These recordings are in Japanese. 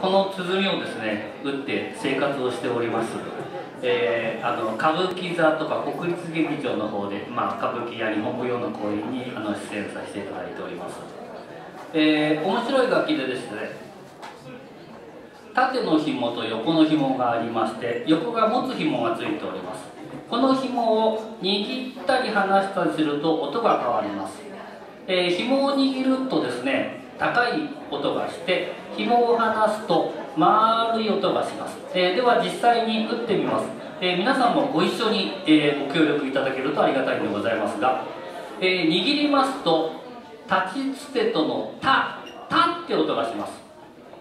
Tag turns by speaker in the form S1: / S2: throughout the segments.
S1: この鼓をですね打って生活をしております、えー、あの歌舞伎座とか国立劇場の方で、まあ、歌舞伎や日本舞踊の公演にあの出演させていただいております、えー、面白い楽器でですね縦の紐と横の紐がありまして横が持つ紐がついております。この紐を握ったり離したりすると音が変わります、えー、紐を握るとですね高い音がして紐を離すと丸い音がします、えー、では実際に打ってみます、えー、皆さんもご一緒に、えご協力いただけるとありがたいでございますが、え握りますと立ちつてとの「た」「た」って音がします。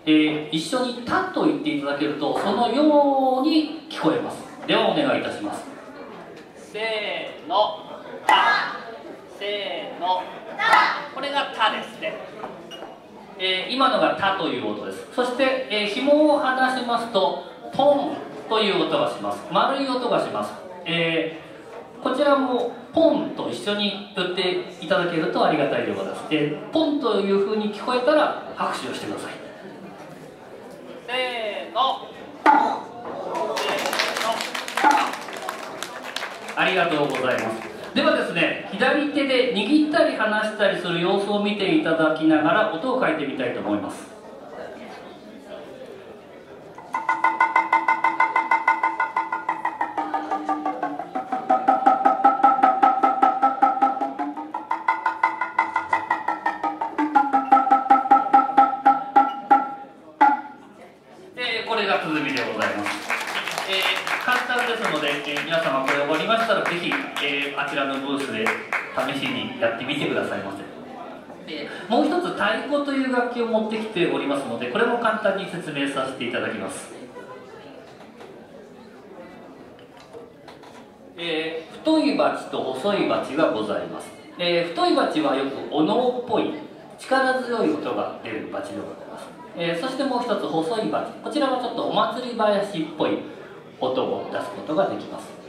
S1: え、一緒に「た」と言っていただけるとそのように聞こえます。ではお願いいたします。せーの「た」せーの「た」これが「た」ですね、えー、今のが「た」という音です。そして、えー、紐を離しますと「ポン」という音がします。丸い音がします、えー、こちらもポンと一緒に言っていただけるとありがたいでございます。で、ポンというふうに聞こえたら拍手をしてください。せーの。ありがとうございますではですね左手で握ったり離したりする様子を見ていただきながら音を変えてみたいと思います。あちらのブースで試しにやってみてくださいませ。もう一つ太鼓という楽器を持ってきておりますのでこれも簡単に説明させていただきます、えー、太いバチと細いバチがございます、えー、太いバチはよくお能っぽい力強い音が出るバチでございます、えー、そしてもう一つ細いバチこちらはちょっとお祭り囃子っぽい音を出すことができます。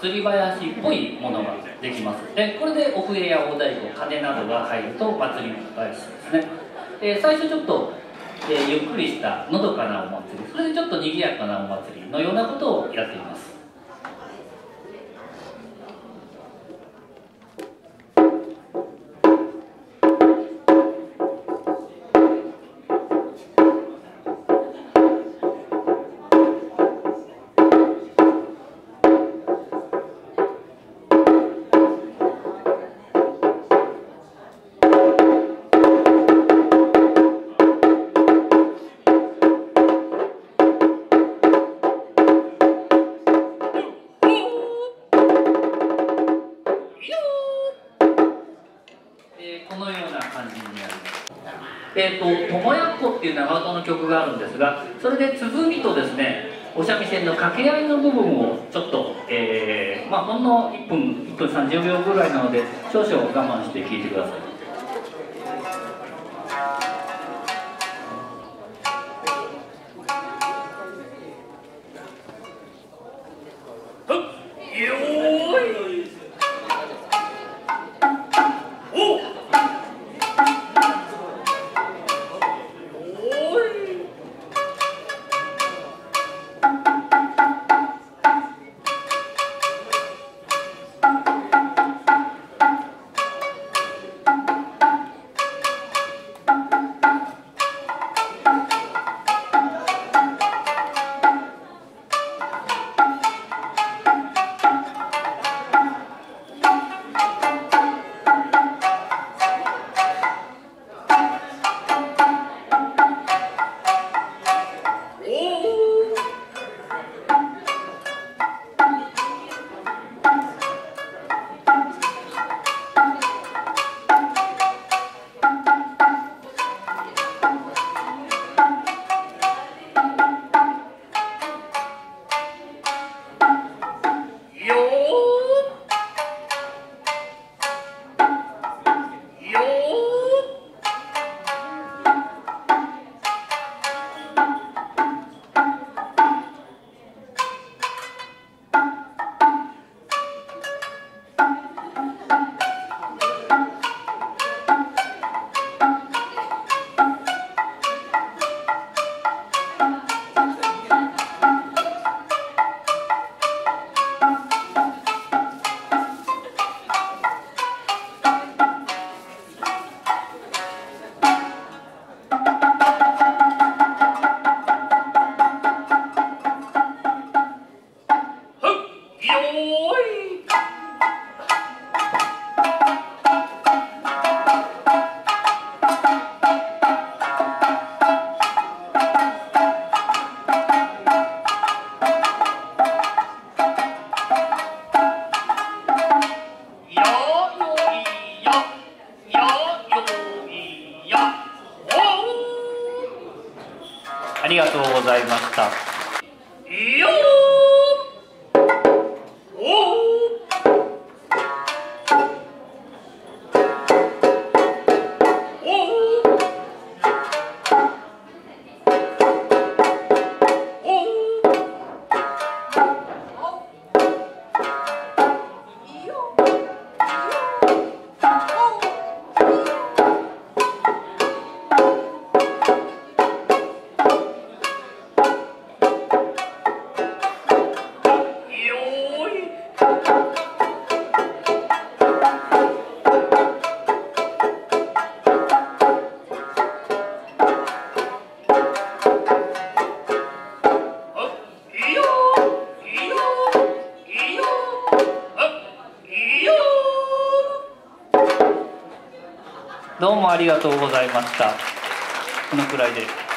S1: 祭り囃子っぽいものができます。でこれでお笛や大太鼓鐘などが入ると祭り囃子ですね。で最初ちょっと、えー、ゆっくりしたのどかなお祭りそれでちょっと賑やかなお祭りのようなことをやっています。えーと、と友やっこっていう長唄の曲があるんですがそれで鼓とですねお三味線の掛け合いの部分をちょっと、えー、まあ、ほんの1分1分30秒ぐらいなので少々我慢して聴いてください。you りがとうございました。どうもありがとうございました。このくらいで。